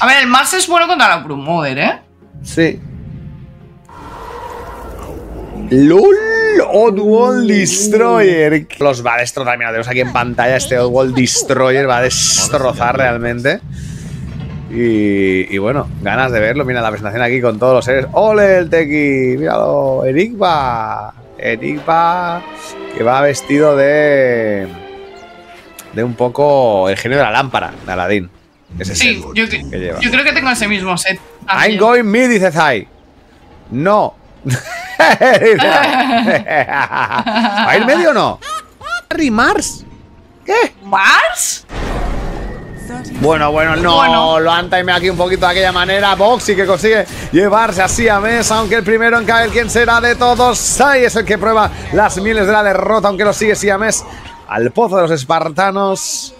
A ver, el Mars es bueno contra la Brumoder, ¿eh? Sí. LOL Oddworld Destroyer. Los va a destrozar. Mira, tenemos aquí en pantalla este Oddworld Destroyer. Va a destrozar realmente. Y, y, bueno, ganas de verlo. Mira la presentación aquí con todos los seres. ¡Ole el Teki! Míralo, Enigma. Enigma que va vestido de. De un poco el genio de la lámpara de Aladdin. Ese sí, yo, que lleva. yo, creo que tengo ese mismo set. También. I'm going me, dice Zai. No. ¿Va a ir medio o no? Harry Mars. ¿Qué? ¿Mars? Bueno, bueno, no, bueno. lo han timeado aquí un poquito de aquella manera. Boxy que consigue llevarse así a mesa, aunque el primero en caer, ¿quién será de todos? Sai es el que prueba las miles de la derrota, aunque lo sigue Siamés al pozo de los espartanos.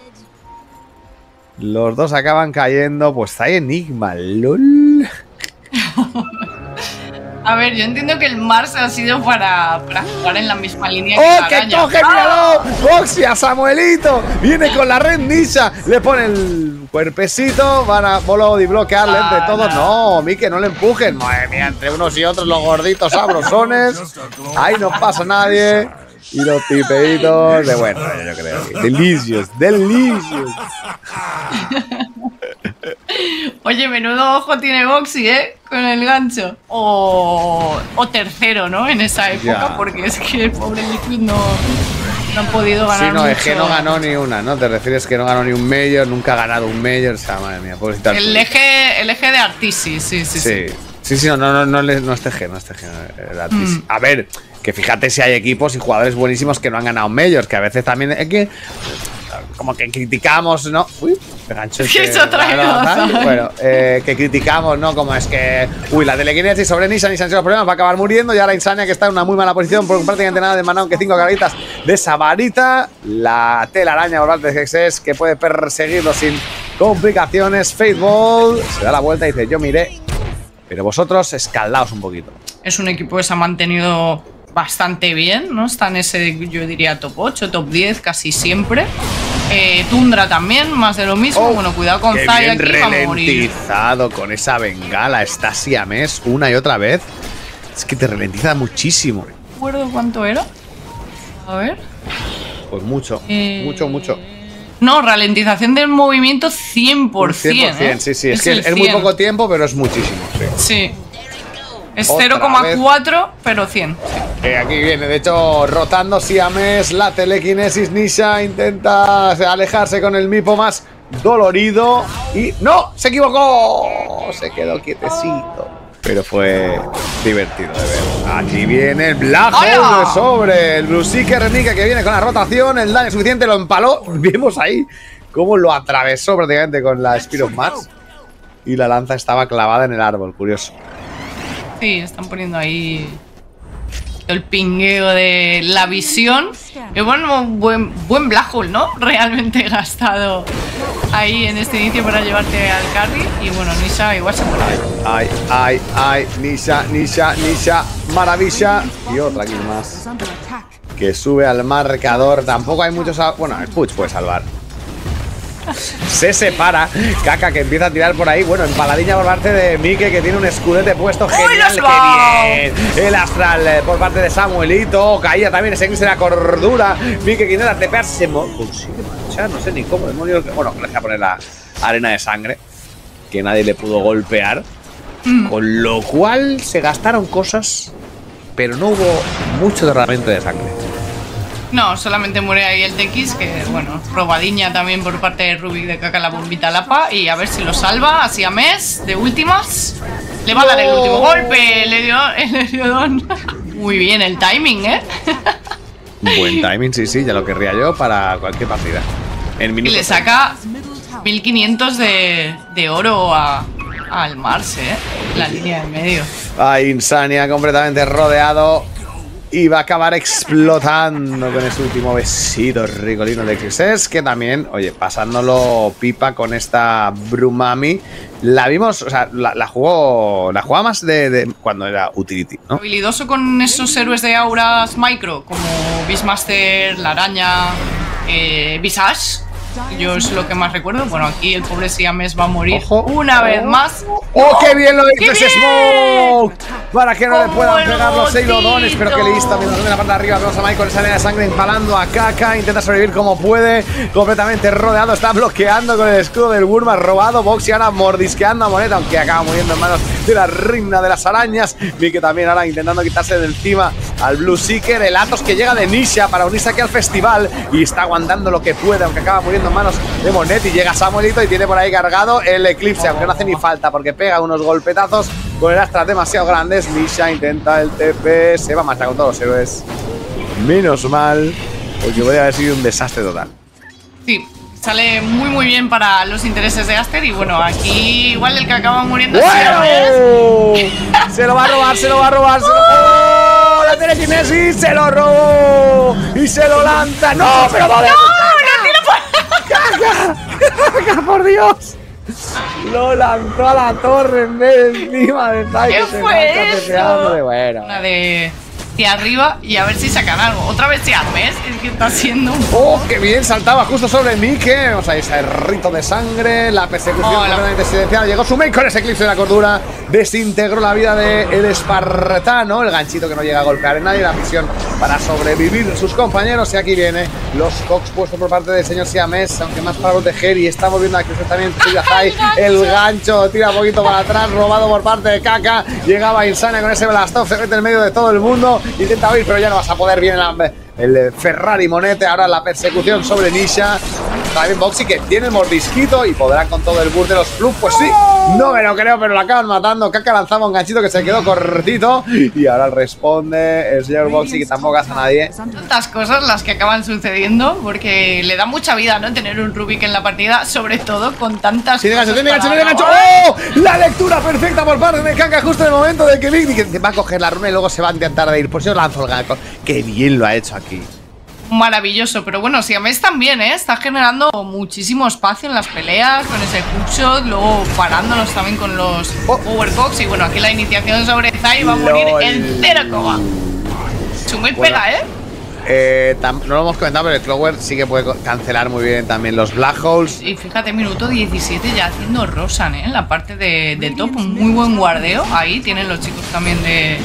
Los dos acaban cayendo, pues Sai Enigma, lol. A ver, yo entiendo que el Mars ha sido para, para jugar en la misma línea ¡Oh, que, que coge, míralo! ¡Boxy a Samuelito! Viene con la red Nisha, le pone el cuerpecito, van a bolo y bloquearle entre todos. No, Mike, no le empujen. Madre mía, entre unos y otros los gorditos sabrosones. Ahí no pasa nadie. Y los tipeitos de bueno, yo creo. Delicious, delicious. Oye, menudo ojo tiene Boxy, ¿eh? Con el gancho. O, o tercero, ¿no? En esa época, porque es que el pobre Liquid no, no han podido ganar. Sí, no, mucho. es que no ganó ni una, ¿no? Te refieres que no ganó ni un Major, nunca ha ganado un Major. O sea, madre mía, pobrecita. El eje, el eje de Artisi, sí, sí, sí. Sí, sí, sí no, no, no, no, no es TG, no es TG. El Artisi. Mm. A ver, que fíjate si hay equipos y jugadores buenísimos que no han ganado Majors, que a veces también es que como que criticamos, ¿no? Uy, gancho ¿Qué es otra Bueno, eh, que criticamos, ¿no? Como es que, uy, la telequinesis sobre Nissan, Nissan sin los problemas va a acabar muriendo y ahora Insania que está en una muy mala posición por prácticamente nada de mana, aunque cinco caritas de esa varita. La telaraña por parte de Hexes que puede perseguirlo sin complicaciones. Fateball se da la vuelta y dice, yo miré, pero vosotros escaldaos un poquito. Es un equipo que se ha mantenido bastante bien, ¿no? Está en ese, yo diría, top 8, top 10 casi siempre. Eh, Tundra también, más de lo mismo. Oh, bueno, cuidado con Zay aquí va a morir. con esa bengala. Está Siamés una y otra vez. Es que te ralentiza muchísimo. No recuerdo cuánto era. A ver. Pues mucho, eh... mucho, mucho. No, ralentización del movimiento 100%. 100%, ¿eh? sí, sí. Es, es que es muy poco tiempo, pero es muchísimo. Sí. sí. Es 0,4, pero 100. Eh, aquí viene, de hecho, rotando Siames, la telequinesis Nisha intenta alejarse con el Mipo más dolorido y ¡no! ¡Se equivocó! Se quedó quietecito. Pero fue divertido de ver. Aquí viene el Black Hole de sobre. El Blue Seeker que viene con la rotación. El daño suficiente lo empaló. Vimos ahí cómo lo atravesó prácticamente con la Spear of Mars. Y la lanza estaba clavada en el árbol. Curioso. Sí, están poniendo ahí el pingueo de la visión. Y bueno, buen, buen ¿no? Realmente gastado ahí en este inicio para llevarte al carry. Y bueno, Nisha igual se muere. Ay, ay, ay, Nisha, Nisha, Nisha, maravilla. Y otra aquí más. Que sube al marcador. Tampoco hay muchos. Bueno, el Puch puede salvar. Se separa. Caca que empieza a tirar por ahí. Bueno, empaladilla por parte de Mike que tiene un escudete puesto. Genial, qué bien. El astral eh, por parte de Samuelito. Caía también ese de la cordura. Mike que intenta tepearse. Consigue manchar, no sé ni cómo. Demonios. Bueno, le deja poner la arena de sangre. Que nadie le pudo golpear. Mm. Con lo cual se gastaron cosas. Pero no hubo mucho derramamiento de sangre. No, solamente muere ahí el TX, que bueno, robadiña también por parte de Rubik de caca la bombita lapa. Y a ver si lo salva, así a mes, de últimas. Le va a dar el último golpe, le dio el don. Muy bien el timing, ¿eh? Buen timing, sí, sí, ya lo querría yo para cualquier partida. En y le saca 1500 de, de oro a, al Mars, ¿eh? La línea de medio. Ay, Insania completamente rodeado y va a acabar explotando con ese último besito ricolino de XS, que también, oye, pasándolo pipa con esta Brumami. La vimos, o sea, la, jugó, la jugaba más de, cuando era utility, ¿no? Habilidoso con esos héroes de auras micro, como Beastmaster, la araña, eh, Visage. Yo es lo que más recuerdo. Bueno, aquí el pobre Siames va a morir una vez más. ¡Oh, qué bien lo ese Smoke! Para que no le puedan pegar los Eilodones, pero que listo. Mientras en la parte de arriba vemos a Michael esa de sangre empalando a Kaka. Intenta sobrevivir como puede. Completamente rodeado. Está bloqueando con el escudo del Burma. Robado. Box y ahora mordisqueando a Moneta, aunque acaba muriendo en manos de la reina de las arañas. Que también ahora intentando quitarse de encima al Blue Seeker. El Atos que llega de Nisha para unirse aquí al festival. Y está aguantando lo que puede, aunque acaba muriendo en manos de Monet. Y llega Samuelito y tiene por ahí cargado el Eclipse, aunque no hace ni falta porque pega unos golpetazos con el Astra demasiado grandes. Nisha intenta el TP, se va a matar con todos los héroes. Menos mal, porque podría haber sido un desastre total. Sí, sale muy muy bien para los intereses de Aster y bueno, aquí igual el que acaba muriendo Se lo va a robar, se lo va a robar, se lo... ¡Oh! La telequinesis se lo robó y se lo lanza. ¡No, pero no! ¡No! ¡Caga! ¡Caga, por Dios! Lo lanzó a la torre en vez de encima de Tai ¿Qué que fue eso? De bueno. Una de hacia arriba y a ver si sacan algo. Otra vez mes es que está siendo un ¡Oh, qué bien! Saltaba justo sobre Mike. Vamos a ese rito de sangre. La persecución oh, completamente silenciada. Llegó su make con ese eclipse de la cordura. Desintegró la vida del el espartano. El ganchito que no llega a golpear en nadie. La misión para sobrevivir sus compañeros. Y aquí viene los Cox puestos por parte del señor Siamés. Aunque más para proteger. Y estamos viendo aquí también el gancho tira un poquito para atrás. Robado por parte de Kaka. Llegaba Insania con ese. Se mete en medio de todo el mundo. Intenta huir, pero ya no vas a poder bien el Ferrari Monete. Ahora la persecución sobre Nisha. También Boxy que tiene el mordisquito y podrán con todo el bur de los flux. Pues sí, no me lo creo, pero lo acaban matando. Kaka lanzaba un ganchito que se quedó cortito. Y ahora responde el señor Boxy que tampoco hace a nadie. Son tantas cosas las que acaban sucediendo porque le da mucha vida, ¿no? Tener un Rubik en la partida, sobre todo con tantas. Sí, gancho, tiene gancho, tiene gancho. ¡Oh! La lectura perfecta por parte de Kaka justo en el momento de que Vic va a coger la runa y luego se va a intentar de ir. Por si os lanzo el gancho. Qué bien lo ha hecho aquí maravilloso. Pero bueno, Siamés también, ¿eh? Está generando muchísimo espacio en las peleas, con ese hookshot, luego parándonos también con los oh. Powerbox. Y bueno, aquí la iniciación sobre Zai va a morir en cero coma. Muy pega, ¿eh? Eh, no lo hemos comentado, pero el Clover sí que puede cancelar muy bien también los Black Holes. Y fíjate, minuto 17 ya haciendo Rosan, ¿eh? En la parte de, de top, un muy buen guardeo. Ahí tienen los chicos también de,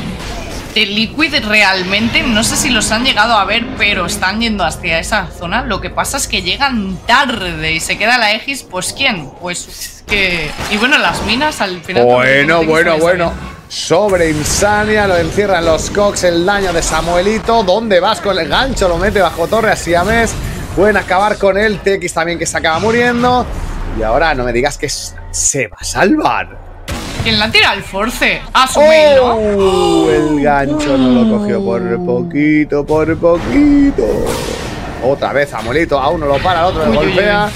de Liquid realmente, no sé si los han llegado a ver, pero están yendo hacia esa zona. Lo que pasa es que llegan tarde y se queda la Egis, pues ¿quién? Pues que... Y bueno, las minas al final... Bueno, bueno, bueno. Sobre Insania, lo encierran los Cox, el daño de Samuelito. ¿Dónde vas con el gancho? Lo mete bajo torre a Siamés. Pueden acabar con él. TX también que se acaba muriendo. Y ahora no me digas que se va a salvar. ¿Quién la tira? El force. A su oh, El gancho no lo cogió por poquito, por poquito. Otra vez Samuelito, a uno lo para, al otro le golpea.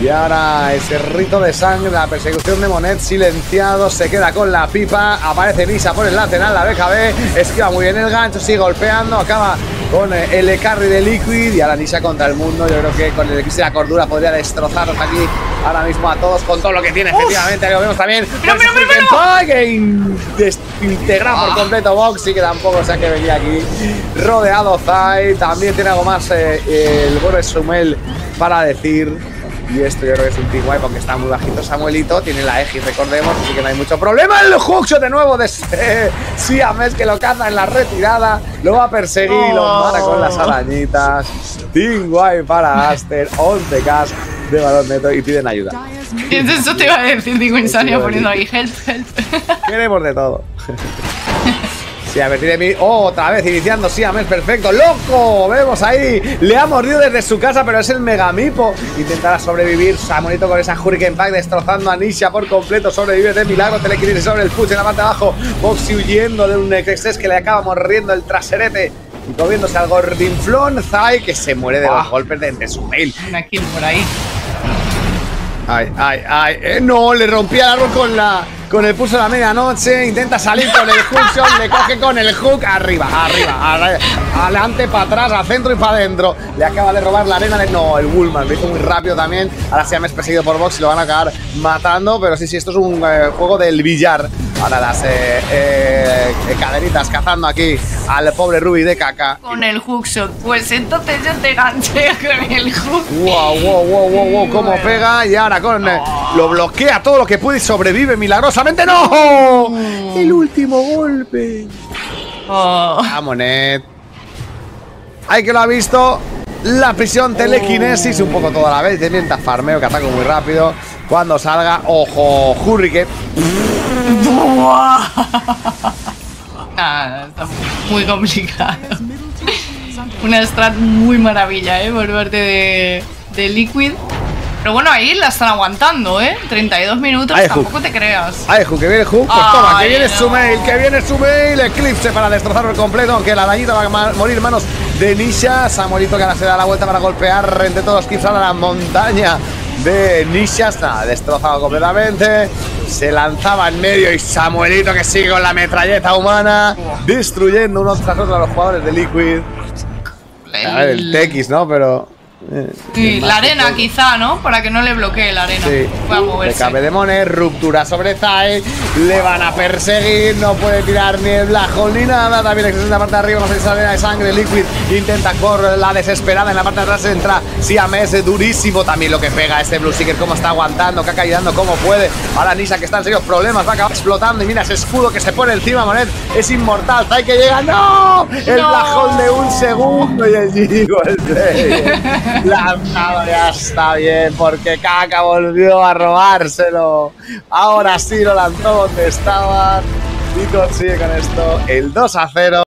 Y ahora ese rito de sangre, la persecución de Monet silenciado, se queda con la pipa, aparece Nisa por el lateral, la BKB, esquiva muy bien el gancho, sigue golpeando, acaba con el carry de Liquid y ahora Nisa contra el mundo. Yo creo que con el X de la cordura podría destrozarnos aquí ahora mismo a todos con todo lo que tiene, efectivamente. lo vemos también. Pero, desintegrado por completo Box y que tampoco sé que venía aquí. Rodeado Zai, también tiene algo más eh, el bueno Sumel para decir. Y esto yo creo que es un team wipe, aunque está muy bajito Samuelito. Tiene la X, recordemos, así que no hay mucho problema. El hookshot de nuevo de Siames que lo caza en la retirada. Lo va a perseguir y lo mata con las arañitas. Team wipe para Aster. 11k de balón neto y piden ayuda. Eso te iba a decir, digo, Insania poniendo ahí help, help. Queremos de todo. Sí, a mi... Oh, otra vez iniciando Siames, perfecto. ¡Loco! Vemos ahí. Le ha mordido desde su casa, pero es el Megamipo. Intentará sobrevivir. Samonito con esa Hurricane Pack destrozando a Nisha por completo. Sobrevive de milagro. Telequinesis sobre el push en la parte de abajo. Boxy huyendo de un XS que le acaba mordiendo el traserete y comiéndose al Gordinflón. Zai que se muere de los golpes de, de su mail. Una kill por ahí. Ay, ay, ay. Eh, no, le rompí el árbol con la. Con el pulso de la medianoche. Intenta salir con el hook le coge con el hook. Arriba, arriba, Adelante, para atrás, al centro y para adentro. Le acaba de robar la arena de. No, el Woolman. Lo hizo muy rápido también. Ahora se ha perseguido por box y lo van a acabar matando. Pero sí, sí, esto es un eh, juego del billar Ahora las eh, eh, caderitas cazando aquí al pobre Ruby de caca. Con el hookshot. Pues entonces yo te ganché con el hook. Wow, wow, wow, wow, wow, cómo pega. Y ahora con eh, lo bloquea todo lo que puede y sobrevive milagrosamente. ¡No! El último golpe. Oh. Monet. Hay que lo ha visto. La prisión telequinesis, un poco toda la vez. De mientras farmeo, que ataco muy rápido. Cuando salga, ojo, Hurricane. Ah, está muy complicado. Una strat muy maravilla, ¿eh? Por parte de, de Liquid. Pero bueno, ahí la están aguantando, ¿eh? 32 minutos, tampoco te creas. Ay, Hook, que viene Hook. Pues toma, que viene su mail, que viene su mail. Eclipse para destrozarlo por completo, aunque la dañita va a morir manos de Nisha. Samuelito que ahora se da la vuelta para golpear entre todos clips a la montaña de Nisha. Está destrozado completamente. Se lanzaba en medio y Samuelito que sigue con la metralleta humana, destruyendo unos tras otros a los jugadores de Liquid. A ver, el TX, ¿no? Pero Sí, la arena quizá, ¿no? Para que no le bloquee la arena. Sí. Va a moverse. cabe de Moner, ruptura sobre Zai. Le van a perseguir, no puede tirar ni el blajo ni nada. También existe en la parte de arriba, no se arena de sangre. Liquid intenta correr la desesperada. En la parte de atrás entra Siamese, durísimo también lo que pega este Blue Seeker. Cómo está aguantando, caca ayudando como puede. Ahora Nisa que está en serios problemas, va a acabar explotando. Y mira ese escudo que se pone encima, Monet. Es inmortal. Zai que llega, ¡no! El no. de un segundo y el Gigo, el play. Lanzado ya está bien, porque Caca volvió a robárselo. Ahora sí lo lanzó donde estaba y consigue con esto el 2 a 0.